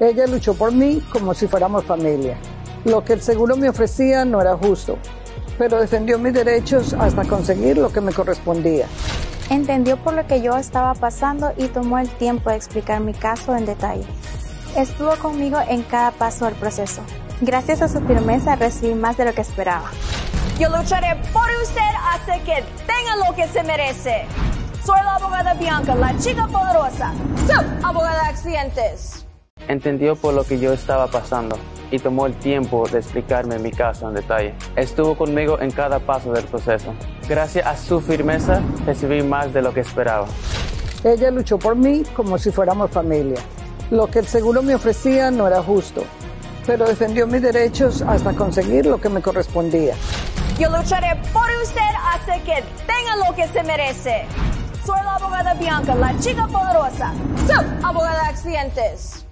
Ella luchó por mí como si fuéramos familia. Lo que el seguro me ofrecía no era justo, pero defendió mis derechos hasta conseguir lo que me correspondía. Entendió por lo que yo estaba pasando y tomó el tiempo de explicar mi caso en detalle. Estuvo conmigo en cada paso del proceso. Gracias a su firmeza recibí más de lo que esperaba. Yo lucharé por usted hasta que tenga lo que se merece. Soy la abogada Bianca, la chica poderosa. Su abogada de accidentes. Entendió por lo que yo estaba pasando y tomó el tiempo de explicarme mi caso en detalle. Estuvo conmigo en cada paso del proceso. Gracias a su firmeza recibí más de lo que esperaba. Ella luchó por mí como si fuéramos familia. Lo que el seguro me ofrecía no era justo, pero defendió mis derechos hasta conseguir lo que me correspondía. Yo lucharé por usted hasta que tenga lo que se merece. Soy la abogada Bianca, la chica poderosa. Su abogada de accidentes.